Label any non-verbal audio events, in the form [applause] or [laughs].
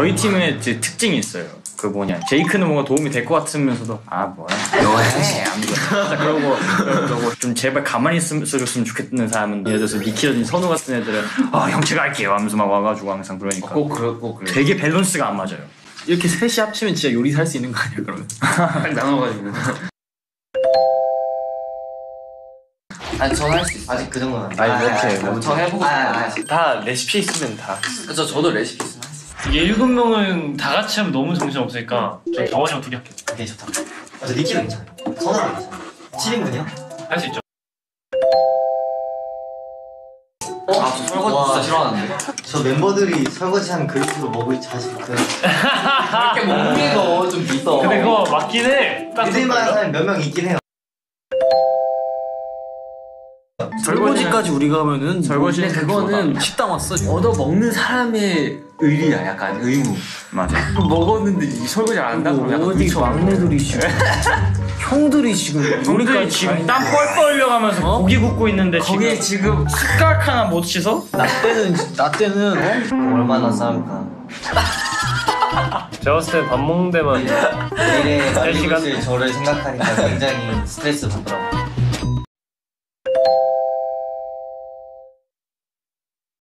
저희 팀의 이제 특징이 있어요. 그 뭐냐 제이크는 뭔가 도움이 될 것 같으면서도 아 뭐야 너해. 아무튼 그러고 그러고 좀 제발 가만히 있어줬으면 좋겠는 사람은 예를 들어서 미키라든지 선우 같은 애들은 아 형체가 할게요 하면서 막 와가지고 항상 그러니까 꼭 그래 꼭 그래. 되게 밸런스가 안 맞아요. 이렇게 셋이 합치면 진짜 요리 살 수 있는 거 아니야 그러면? [laughs] 딱 나눠가지고. 아니 저는 할 수 있어. 아직 그 정도는. 아니 아니, 이렇게 저 해보고. 아, 다 레시피 있으면 다. 그래서 저도 레시피 있으면. 이게 일곱 명은 다 같이 하면 너무 정신 없으니까 저 경원이랑 둘이 할게요. 오케이 좋다. 아, 저 니키는 괜찮아요. 선우는 괜찮아요. 7인분이요? 할 수 있죠. 아, 저 설거지 진짜 싫어하는데. 저 멤버들이 설거지하는 그릇으로 먹을 자신 그 [laughs] 그렇게 먹는 거 좀 있어. 근데 그거 맞긴 해. 딱 믿을만한 사람이 몇 명 있긴 해요. 설거지까지 우리가 하면은 설거지는 근데 그거는 식당 왔어. 지금. 얻어 먹는 사람의 의리야, 약간 의무. 맞아. [laughs] 먹었는데 이 설거지 안 한다 그러면 약간 어디 미쳐. 막내들이 [laughs] 지금 형들이 지금 우리가 지금 땀 뻘뻘 흘려가면서 고기 굽고 있는데 거기에 지금 숟가락 하나 못 씻어? 나 때는 나 때는 어? 얼마나 싸울까. 제가 봤을 때밥 먹는 데만 내일의 시간? 마지못을 저를 생각하니까 굉장히 스트레스 받더라고요.